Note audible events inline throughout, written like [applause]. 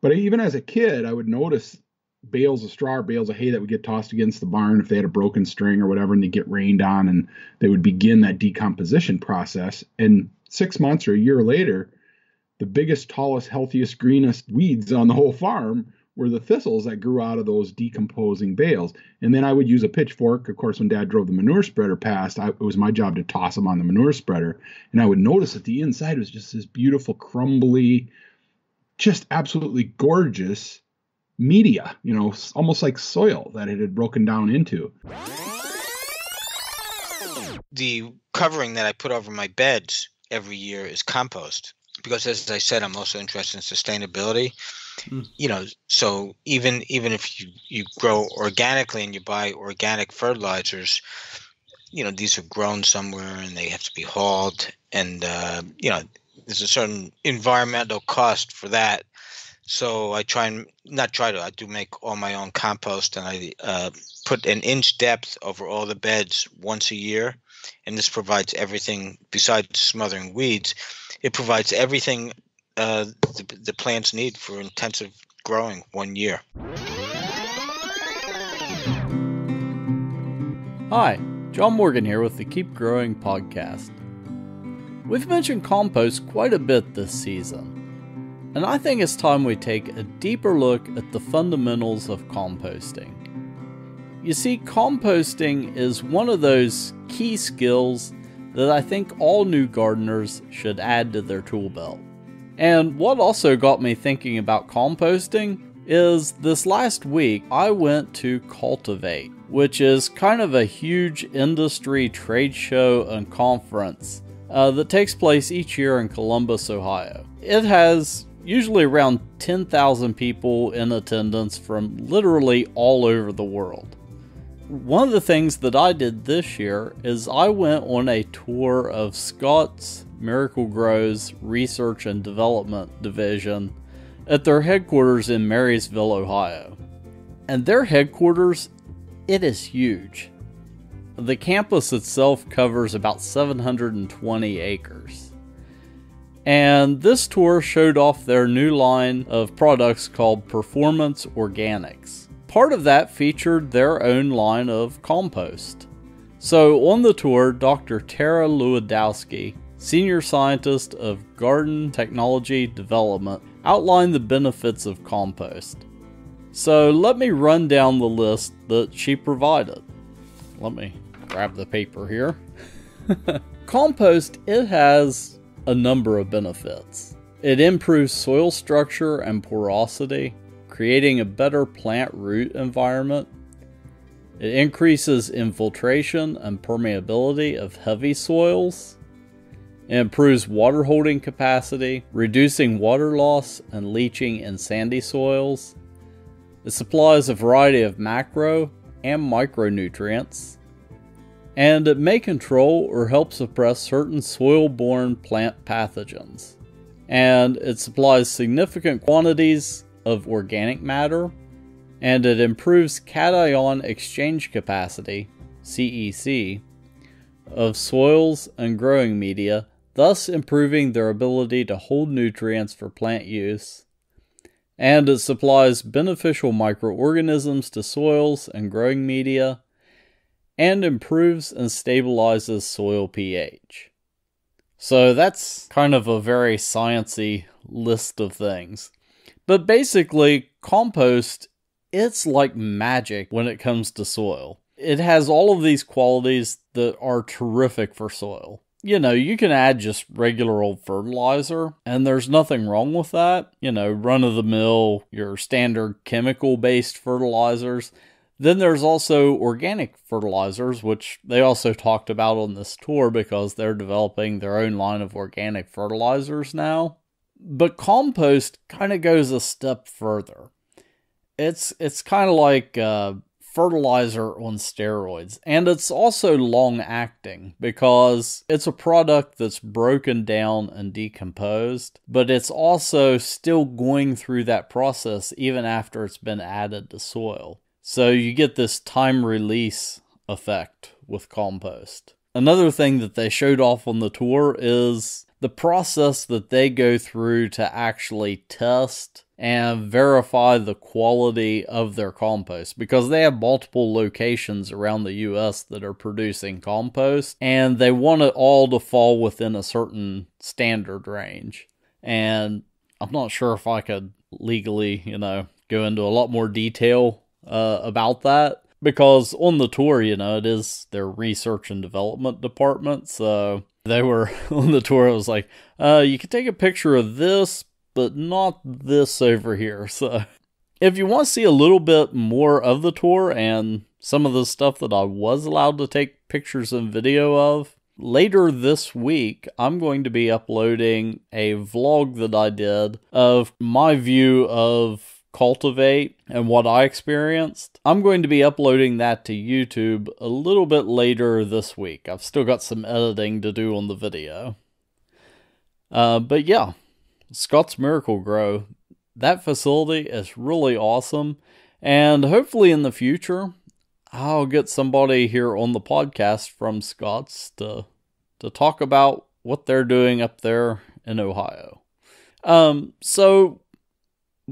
But even as a kid, I would notice bales of straw or bales of hay that would get tossed against the barn if they had a broken string or whatever, and they get rained on, and they would begin that decomposition process. And six months or a year later, the biggest, tallest, healthiest, greenest weeds on the whole farm were the thistles that grew out of those decomposing bales. And then I would use a pitchfork. Of course, when Dad drove the manure spreader past, I, it was my job to toss them on the manure spreader. And I would notice that the inside was just this beautiful, crumbly, just absolutely gorgeous media, you know, almost like soil that it had broken down into. The covering that I put over my beds every year is compost because as I said, I'm also interested in sustainability. Mm. You know, so even even if you you grow organically and you buy organic fertilizers, you know these are grown somewhere and they have to be hauled, and uh, you know there's a certain environmental cost for that. So I try and not try to. I do make all my own compost, and I uh, put an inch depth over all the beds once a year, and this provides everything besides smothering weeds. It provides everything uh, the, the plants need for intensive growing one year. Hi, John Morgan here with the Keep Growing podcast. We've mentioned compost quite a bit this season, and I think it's time we take a deeper look at the fundamentals of composting. You see, composting is one of those key skills that I think all new gardeners should add to their tool belt. And what also got me thinking about composting is this last week I went to Cultivate, which is kind of a huge industry trade show and conference uh, that takes place each year in Columbus, Ohio. It has usually around 10,000 people in attendance from literally all over the world. One of the things that I did this year is I went on a tour of Scott's Miracle Grow's Research and Development Division at their headquarters in Marysville, Ohio. And their headquarters, it is huge. The campus itself covers about 720 acres. And this tour showed off their new line of products called Performance Organics. Part of that featured their own line of compost. So on the tour, Dr. Tara Lewandowski, senior scientist of garden technology development, outlined the benefits of compost. So let me run down the list that she provided. Let me grab the paper here. [laughs] Compost, it has a number of benefits. It improves soil structure and porosity, creating a better plant root environment. It increases infiltration and permeability of heavy soils. It improves water holding capacity, reducing water loss and leaching in sandy soils. It supplies a variety of macro and micronutrients and it may control or help suppress certain soil borne plant pathogens. And it supplies significant quantities of organic matter, and it improves cation exchange capacity, CEC, of soils and growing media, thus improving their ability to hold nutrients for plant use. And it supplies beneficial microorganisms to soils and growing media and improves and stabilizes soil pH. So that's kind of a very sciency list of things. But basically, compost it's like magic when it comes to soil. It has all of these qualities that are terrific for soil. You know, you can add just regular old fertilizer, and there's nothing wrong with that. You know, run of the mill, your standard chemical based fertilizers. Then there's also organic fertilizers, which they also talked about on this tour because they're developing their own line of organic fertilizers now. But compost kind of goes a step further. It's it's kind of like uh, fertilizer on steroids, and it's also long acting because it's a product that's broken down and decomposed, but it's also still going through that process even after it's been added to soil. So you get this time release effect with compost. Another thing that they showed off on the tour is the process that they go through to actually test and verify the quality of their compost because they have multiple locations around the US that are producing compost and they want it all to fall within a certain standard range. And I'm not sure if I could legally, you know, go into a lot more detail uh, about that because on the tour, you know, it is their research and development department. So they were [laughs] on the tour. It was like, uh, you can take a picture of this, but not this over here. So if you want to see a little bit more of the tour and some of the stuff that I was allowed to take pictures and video of, later this week, I'm going to be uploading a vlog that I did of my view of cultivate and what I experienced. I'm going to be uploading that to YouTube a little bit later this week. I've still got some editing to do on the video. Uh, but yeah, Scotts Miracle-Gro, that facility is really awesome. And hopefully in the future, I'll get somebody here on the podcast from Scotts to to talk about what they're doing up there in Ohio. Um, so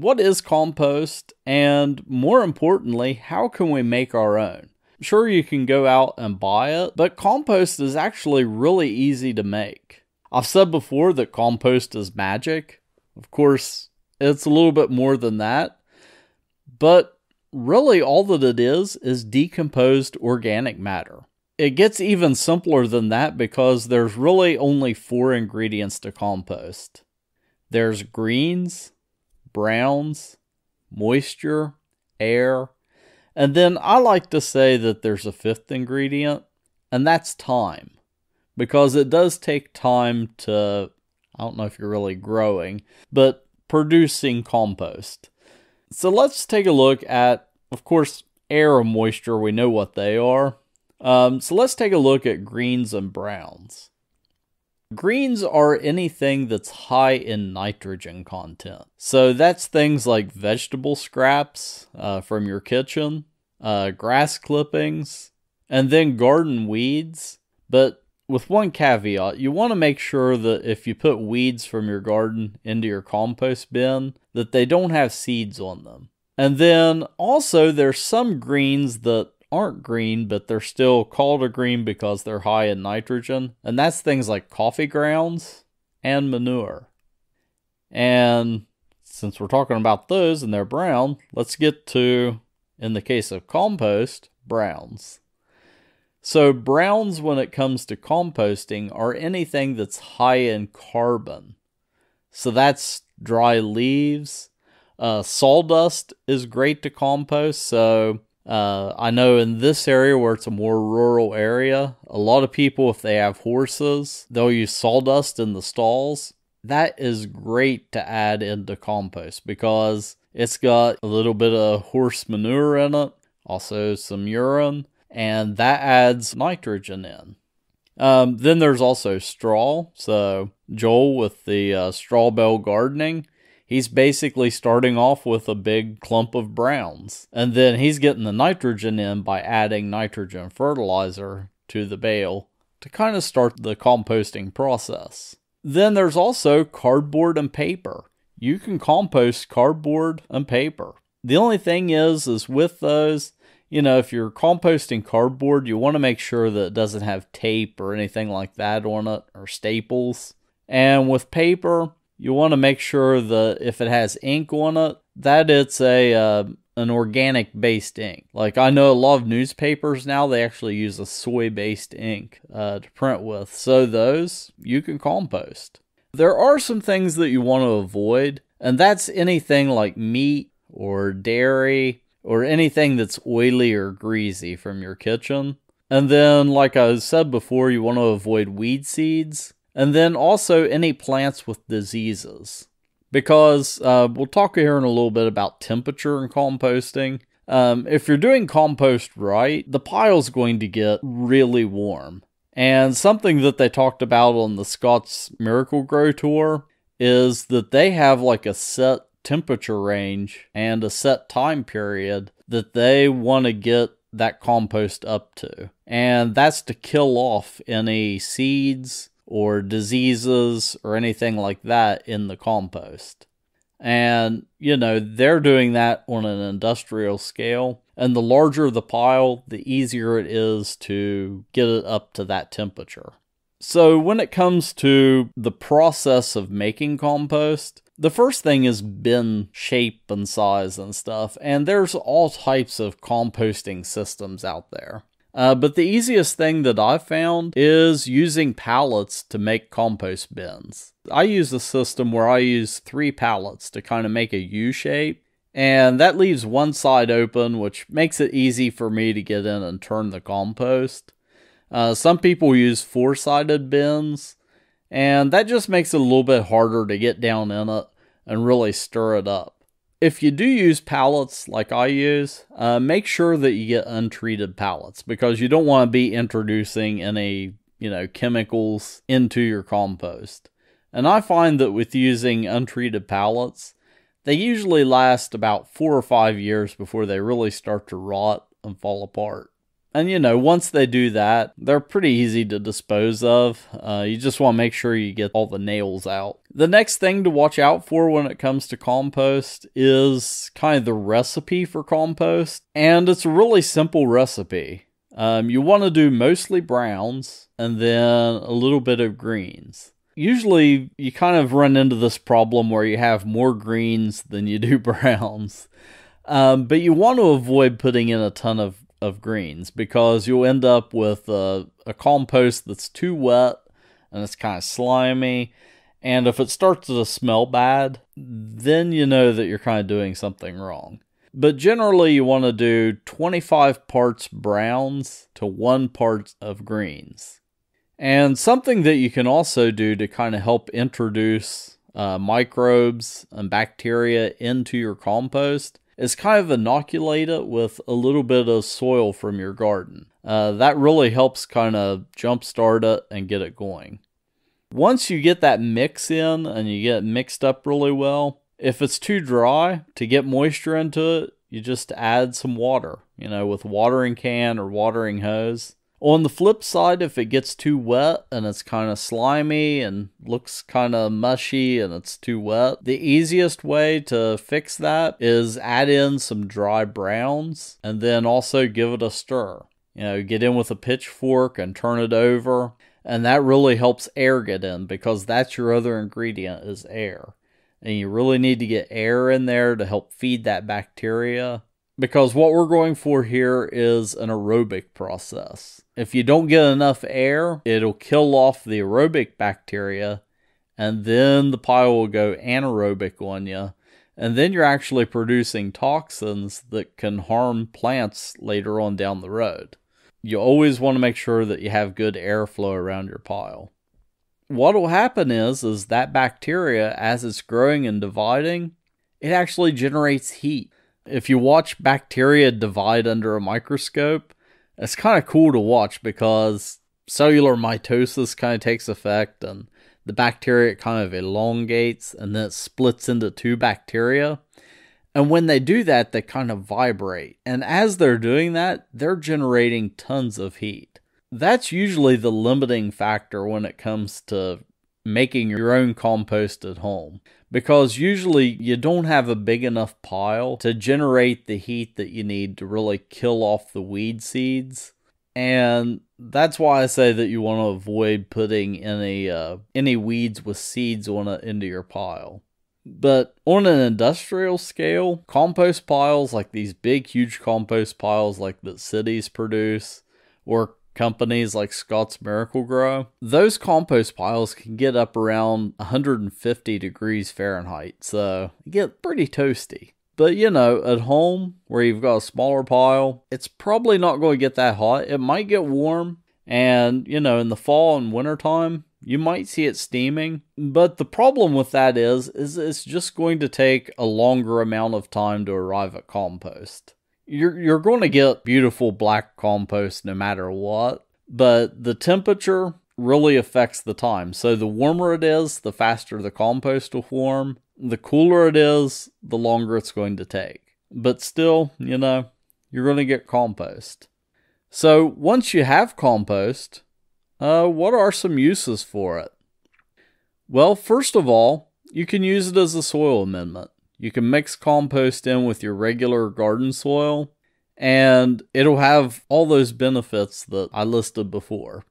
what is compost? And more importantly, how can we make our own? Sure, you can go out and buy it, but compost is actually really easy to make. I've said before that compost is magic. Of course, it's a little bit more than that. But really, all that it is is decomposed organic matter. It gets even simpler than that because there's really only four ingredients to compost there's greens, browns, moisture, air, and then I like to say that there's a fifth ingredient, and that's time. Because it does take time to, I don't know if you're really growing, but producing compost. So let's take a look at, of course, air and moisture, we know what they are. Um, so let's take a look at greens and browns. Greens are anything that's high in nitrogen content. So that's things like vegetable scraps uh, from your kitchen, uh, grass clippings, and then garden weeds. But with one caveat, you want to make sure that if you put weeds from your garden into your compost bin, that they don't have seeds on them. And then also there's some greens that aren't green, but they're still called a green because they're high in nitrogen. And that's things like coffee grounds and manure. And since we're talking about those and they're brown, let's get to, in the case of compost, browns. So, browns, when it comes to composting, are anything that's high in carbon. So, that's dry leaves. Uh, sawdust is great to compost. So, uh, I know in this area where it's a more rural area, a lot of people, if they have horses, they'll use sawdust in the stalls. That is great to add into compost because it's got a little bit of horse manure in it, also some urine, and that adds nitrogen in. Um, then there's also straw. So, Joel with the uh, straw bale gardening, he's basically starting off with a big clump of browns. And then he's getting the nitrogen in by adding nitrogen fertilizer to the bale to kind of start the composting process. Then there's also cardboard and paper. You can compost cardboard and paper. The only thing is is with those, you know, if you're composting cardboard, you want to make sure that it doesn't have tape or anything like that on it or staples. And with paper, you want to make sure that if it has ink on it, that it's a uh, an organic based ink. Like I know a lot of newspapers now they actually use a soy based ink uh, to print with. So those you can compost. There are some things that you want to avoid, and that's anything like meat or dairy or anything that's oily or greasy from your kitchen. And then, like I said before, you want to avoid weed seeds and then also any plants with diseases. Because uh, we'll talk here in a little bit about temperature and composting. Um, if you're doing compost right, the pile's going to get really warm. And something that they talked about on the Scotts Miracle-Gro tour is that they have like a set temperature range and a set time period that they want to get that compost up to. And that's to kill off any seeds or diseases or anything like that in the compost. And, you know, they're doing that on an industrial scale. And the larger the pile, the easier it is to get it up to that temperature. So, when it comes to the process of making compost, the first thing is bin shape and size and stuff. And there's all types of composting systems out there. Uh, but the easiest thing that I've found is using pallets to make compost bins. I use a system where I use three pallets to kind of make a U shape, and that leaves one side open, which makes it easy for me to get in and turn the compost. Uh, some people use four sided bins, and that just makes it a little bit harder to get down in it and really stir it up if you do use pallets like I use, uh, make sure that you get untreated pallets because you don't want to be introducing any you know chemicals into your compost. And I find that with using untreated pallets, they usually last about four or five years before they really start to rot and fall apart. And you know, once they do that, they're pretty easy to dispose of. Uh, you just want to make sure you get all the nails out. The next thing to watch out for when it comes to compost is kind of the recipe for compost. And it's a really simple recipe. Um, you want to do mostly browns and then a little bit of greens. Usually, you kind of run into this problem where you have more greens than you do [laughs] browns. Um, but you want to avoid putting in a ton of of greens because you'll end up with a, a compost that's too wet and it's kind of slimy. And if it starts to smell bad, then you know that you're kind of doing something wrong. But generally, you want to do 25 parts browns to one part of greens. And something that you can also do to kind of help introduce uh, microbes and bacteria into your compost is kind of inoculate it with a little bit of soil from your garden. Uh, that really helps kind of jumpstart it and get it going. Once you get that mix in and you get mixed up really well, if it's too dry to get moisture into it, you just add some water, you know, with watering can or watering hose. On the flip side, if it gets too wet and it's kind of slimy and looks kind of mushy and it's too wet, the easiest way to fix that is add in some dry browns and then also give it a stir. You know, get in with a pitchfork and turn it over. And that really helps air get in because that's your other ingredient is air. And you really need to get air in there to help feed that bacteria because what we're going for here is an aerobic process. If you don't get enough air, it'll kill off the aerobic bacteria, and then the pile will go anaerobic on you. And then you're actually producing toxins that can harm plants later on down the road. You always want to make sure that you have good airflow around your pile. What will happen is is that bacteria as it's growing and dividing, it actually generates heat if you watch bacteria divide under a microscope, it's kind of cool to watch because cellular mitosis kind of takes effect and the bacteria kind of elongates and then it splits into two bacteria. And when they do that, they kind of vibrate. And as they're doing that, they're generating tons of heat. That's usually the limiting factor when it comes to making your own compost at home because usually you don't have a big enough pile to generate the heat that you need to really kill off the weed seeds. And that's why I say that you want to avoid putting any uh, any weeds with seeds on it into your pile. But on an industrial scale, compost piles like these big, huge compost piles like that cities produce, or companies like Scotts Miracle-Gro, those compost piles can get up around 150 degrees Fahrenheit, so get pretty toasty. But you know, at home where you've got a smaller pile, it's probably not going to get that hot. It might get warm, and you know, in the fall and winter time, you might see it steaming. But the problem with that is, is it's just going to take a longer amount of time to arrive at compost you're you're going to get beautiful black compost no matter what, but the temperature really affects the time. So the warmer it is, the faster the compost will form. The cooler it is, the longer it's going to take. But still, you know, you're going to get compost. So once you have compost, Uh, what are some uses for it? Well, first of all, you can use it as a soil amendment. You can mix compost in with your regular garden soil, and it'll have all those benefits that I listed before.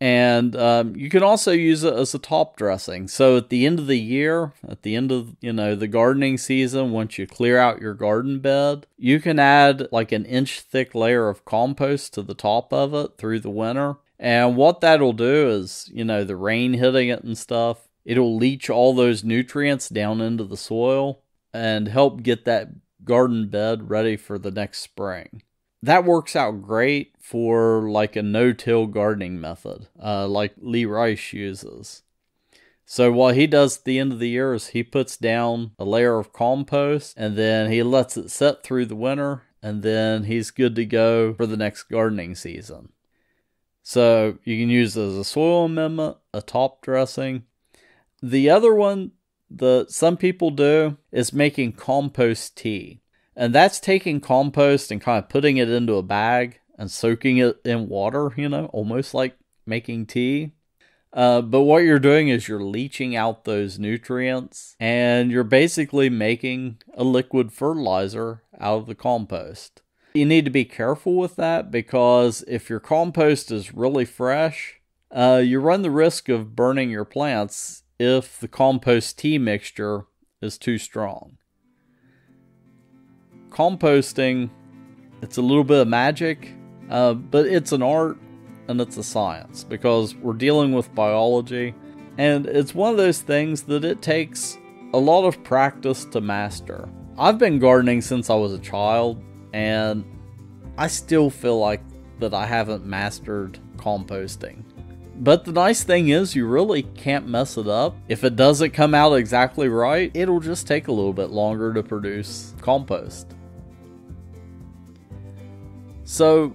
And um, you can also use it as a top dressing. So at the end of the year, at the end of you know the gardening season, once you clear out your garden bed, you can add like an inch thick layer of compost to the top of it through the winter. And what that'll do is, you know, the rain hitting it and stuff, it'll leach all those nutrients down into the soil and help get that garden bed ready for the next spring. That works out great for like a no-till gardening method, uh, like Lee Reich uses. So what he does at the end of the year is he puts down a layer of compost and then he lets it set through the winter and then he's good to go for the next gardening season. So you can use it as a soil amendment, a top dressing. The other one that some people do is making compost tea. And that's taking compost and kind of putting it into a bag and soaking it in water, you know, almost like making tea. Uh, but what you're doing is you're leaching out those nutrients and you're basically making a liquid fertilizer out of the compost. You need to be careful with that because if your compost is really fresh, uh, you run the risk of burning your plants if the compost tea mixture is too strong. Composting, it's a little bit of magic, uh, but it's an art and it's a science because we're dealing with biology, and it's one of those things that it takes a lot of practice to master. I've been gardening since I was a child, and I still feel like that I haven't mastered composting. But the nice thing is, you really can't mess it up. If it doesn't come out exactly right, it'll just take a little bit longer to produce compost. So,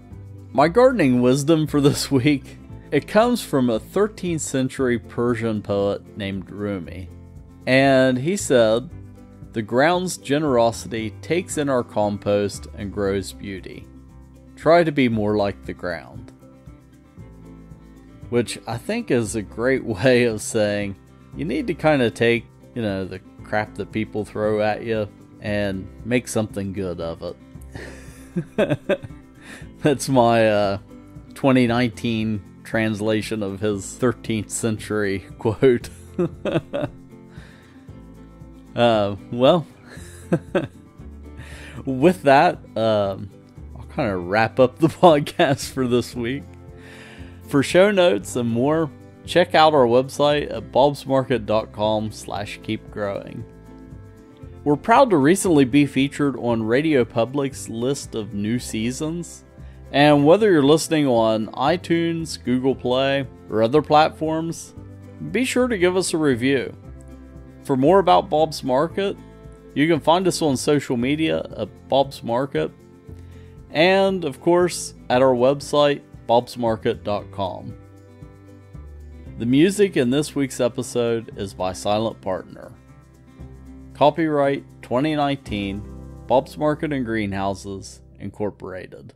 my gardening wisdom for [laughs] this week, it comes from a 13th century Persian poet named Rumi. And he said, "The ground's generosity takes in our compost and grows beauty. Try to be more like the ground." Which I think is a great [laughs] way of saying you need to kind of take, you know, the crap that people throw at you and make something good of it. [laughs] That's my uh, 2019 translation of his 13th century [laughs] quote. uh, well, with that, um, I'll kind of wrap up the podcast for this week. For show notes and more, check out our website at bobsmarket.com slash keepgrowing. We're proud to recently be featured on RadioPublic's list of new seasons. And whether you're listening on iTunes, Google Play, or other platforms, be sure to give us a review. For more about Bob's Market, you can find us on social media at Bob's Market, and of course at our website bobsmarket.com. The music in this week's episode is by Silent Partner. Copyright 2019 Bob's Market and Greenhouses Incorporated.